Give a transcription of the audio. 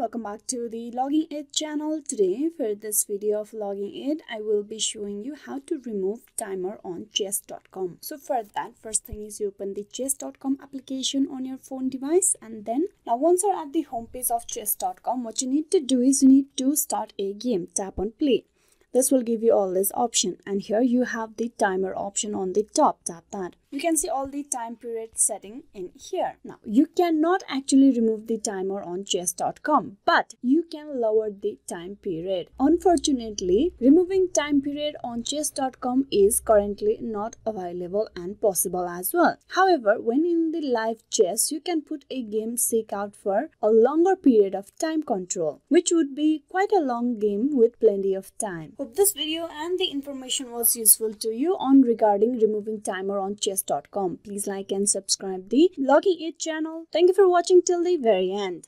welcome back to the Login Aid channel. Today for this video of Login Aid, I will be showing you how to remove timer on chess.com. So for that, first thing is you open the chess.com application on your phone device and then now once you're at the homepage of chess.com, what you need to do is you need to start a game. Tap on play. This will give you all this option and here you have the timer option on the top. Tap that you can see all the time period setting in here. Now, you cannot actually remove the timer on chess.com, but you can lower the time period. Unfortunately, removing time period on chess.com is currently not available and possible as well. However, when in the live chess, you can put a game seek out for a longer period of time control, which would be quite a long game with plenty of time. Hope this video and the information was useful to you on regarding removing timer on chess.com. Please like and subscribe the Login Aid channel. Thank you for watching till the very end.